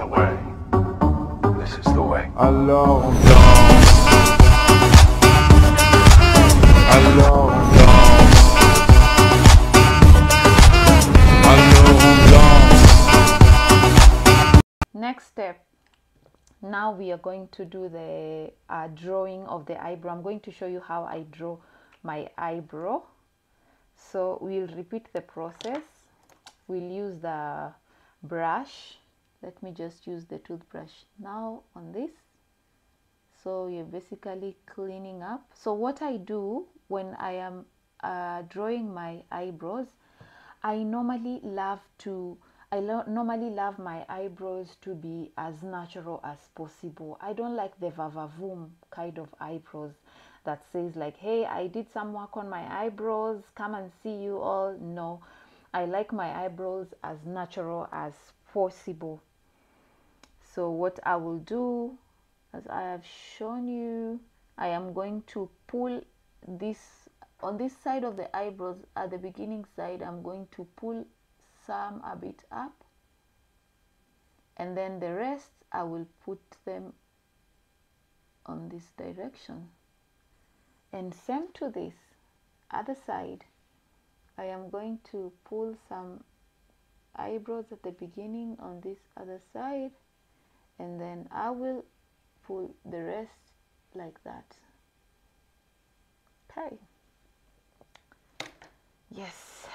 the way. This is the way. Alors on danse. Alors on danse. Alors on danse. Next step. Now we are going to do the uh, drawing of the eyebrow. I'm going to show you how I draw my eyebrow. So we'll repeat the process. We'll use the brush. Let me just use the toothbrush now on this. So you're basically cleaning up. So what I do when I am uh, drawing my eyebrows, I normally love to I lo- normally love my eyebrows to be as natural as possible. I don't like the vavavoom kind of eyebrows that says like, "Hey, I did some work on my eyebrows. Come and see you all." No, I like my eyebrows as natural as possible. So what I will do, as I have shown you, I am going to pull this on this side of the eyebrows at the beginning side. I'm going to pull some a bit up and then the rest I will put them on this direction and same to this other side I am going to pull some eyebrows at the beginning on this other side and then I will pull the rest like that. Okay. Yes.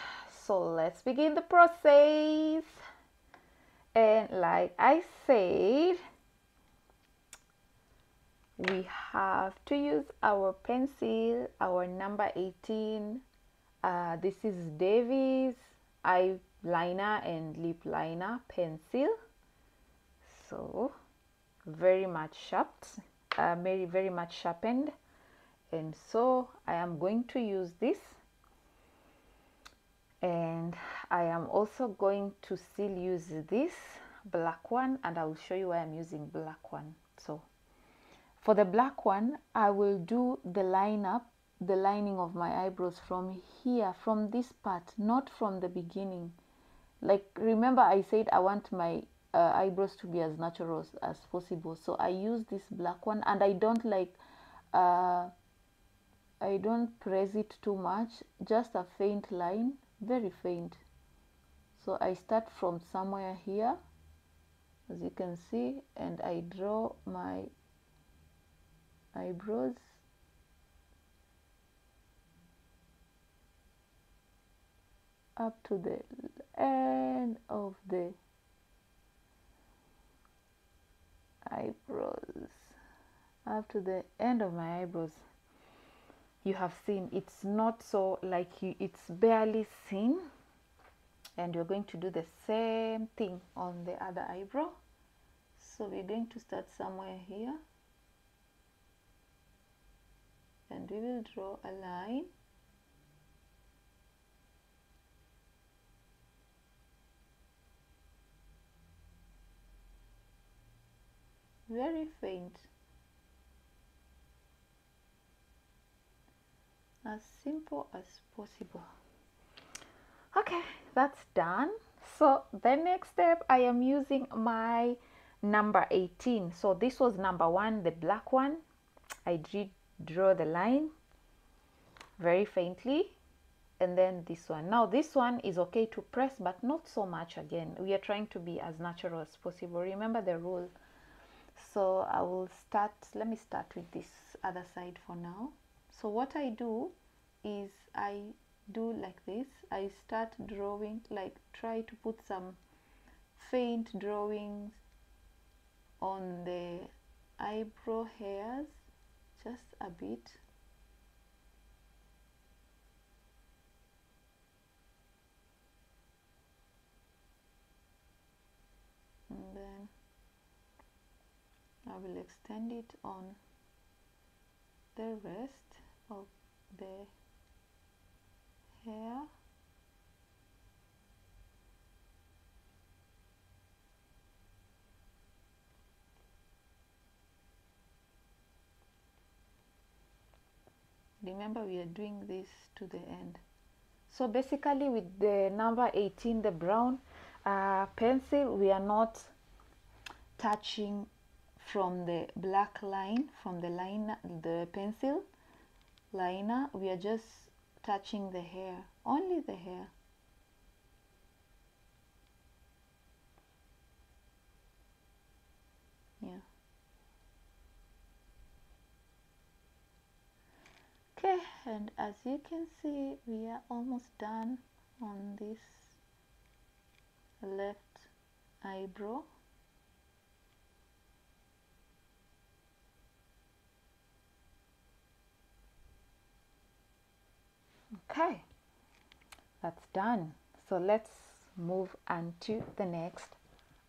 So let's begin the process. And like i said we have to use our pencil our number 18 uh, this is davies eyeliner and lip liner pencil so very much sharp uh, very very much sharpened. And so i am going to use this. And I am also going to still use this black one and I will show you why I'm using black one. So for the black one I will do the line up the lining of my eyebrows from here from this part not from the beginning. Like remember I said I want my uh, eyebrows to be as natural as, as, possible. So I use this black one and I don't like uh, I don't press it too much just a faint line very faint. So I start from somewhere here as you can see and I draw my eyebrows. Up to the end of the eyebrows. Up to the end of my eyebrows you have seen it's not so like you it's barely seen. And you're going to do the same thing on the other eyebrow. So we're going to start somewhere here. And we will draw a line very faint. As simple as possible. Okay that's done. So the next step i am using my number 18 so this was number one the black one. I did draw the line very faintly. And then this one. Now this one is okay to press but not so much again. We are trying to be as natural as possible. Remember the rule so i will start let me start with this other side for now. So what I do is I do like this. I start drawing like try to put some faint drawings on the eyebrow hairs just a bit and then I will extend it on the rest of the hair. Remember we are doing this to the end. So basically with the number 18 the brown uh, pencil we are not touching from the black line from the line the pencil liner we are just touching the hair only the hair. Yeah. Okay and as you can see we are almost done on this left eyebrow okay that's done. So let's move on to the next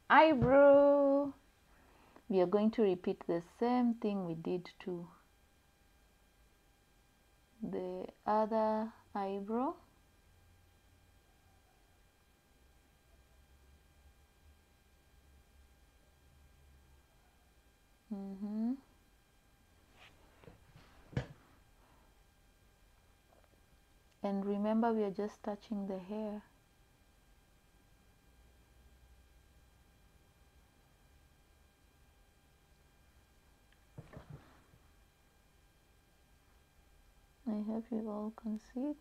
eyebrow. We are going to repeat the same thing we did to the other eyebrow. Mm-hmm. And remember we are just touching the hair I hope you all can see it.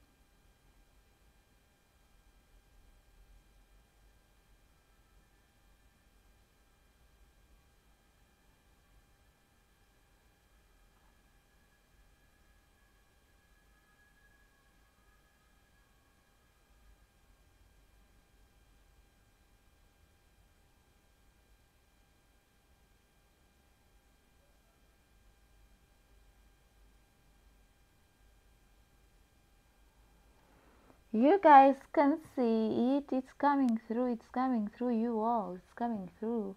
You guys can see it. It's coming through. It's coming through you all. It's coming through.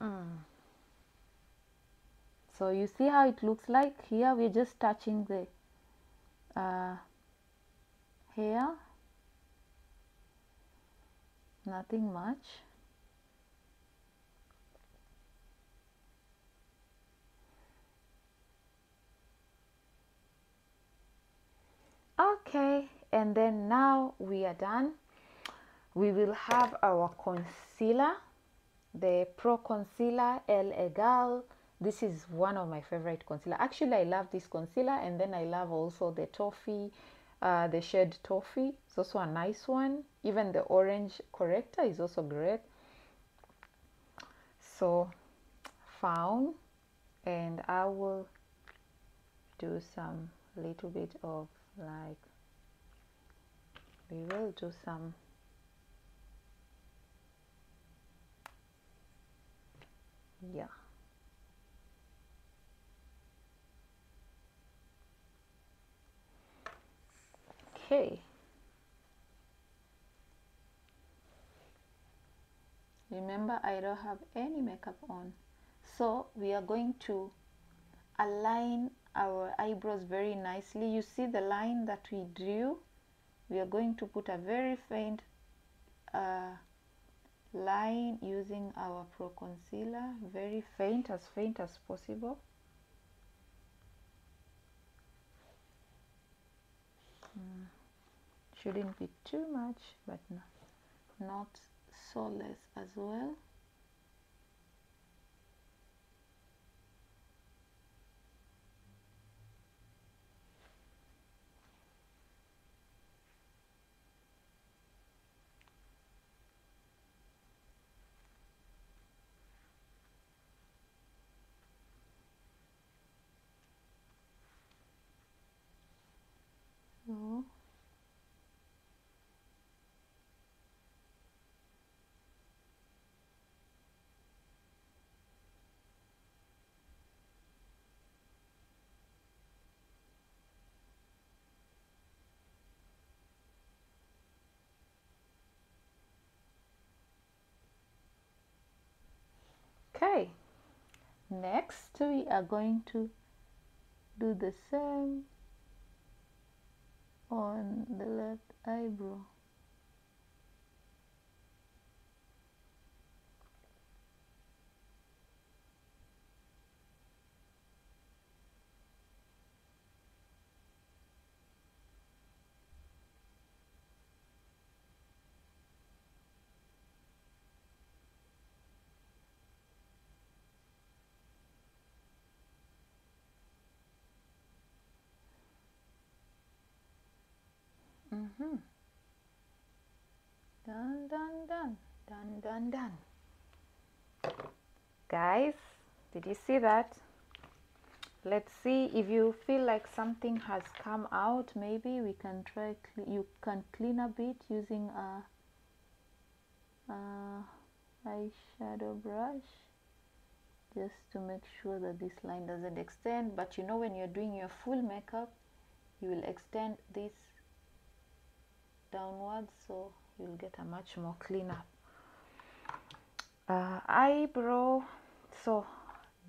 Mm. so you see how it looks like? Here we're just touching the uh, hair. Nothing much okay and then now we are done. We will have our concealer the pro concealer L.A. Girl. This is one of my favorite concealer. Actually i love this concealer and then i love also the toffee uh, the shade toffee. It's also a nice one. Even the orange corrector is also great. So found and i will do some little bit of like we will do some yeah. Okay. Remember I don't have any makeup on. So we are going to align our eyebrows very nicely. You see the line that we drew we are going to put a very faint uh, line using our pro concealer very faint as faint as possible mm. shouldn't be too much but no, not so less as well so okay next we are going to do the same on the left eyebrow Mm-hmm. Done, done, done, done, done, done. Guys, did you see that? Let's see if you feel like something has come out. Maybe we can try. you can clean a bit using a, a eyeshadow brush just to make sure that this line doesn't extend. But you know, when you're doing your full makeup, you will extend this downwards, so you'll get a much more cleaner. Uh, eyebrow so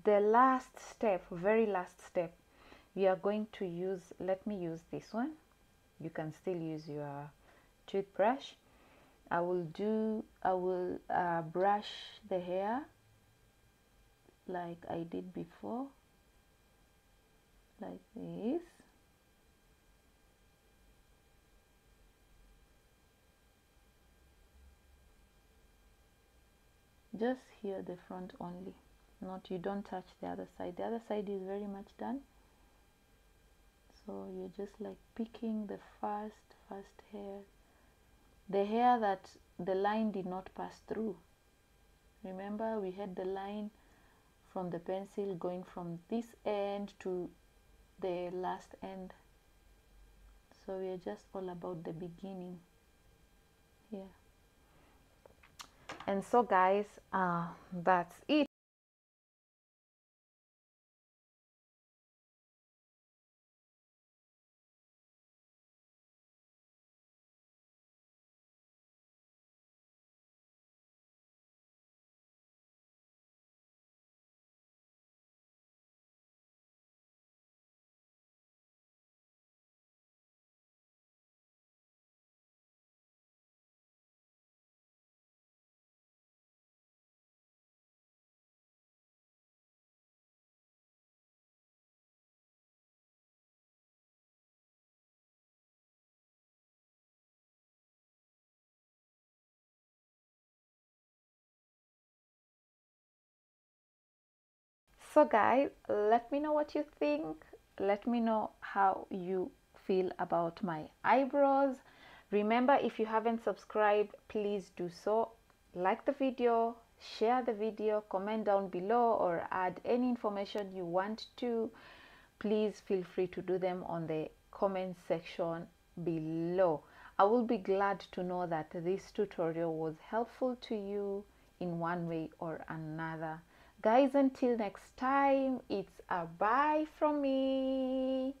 the last step very last step we are going to use let me use this one. You can still use your toothbrush. I will do I will uh, brush the hair like I did before like this just here the front only. Not you don't touch the other side. The other side is very much done. So you're just like picking the first first hair. The hair that the line did not pass through. Remember we had the line from the pencil going from this end to the last end. So we are just all about the beginning. Here and so guys uh, that's it so guys let me know what you think. Let me know how you feel about my eyebrows. Remember if you haven't subscribed please do so. Like the video share the video comment down below or add any information you want to. Please feel free to do them on the comment section below. I will be glad to know that this tutorial was helpful to you in one way or another guys until next time it's a bye from me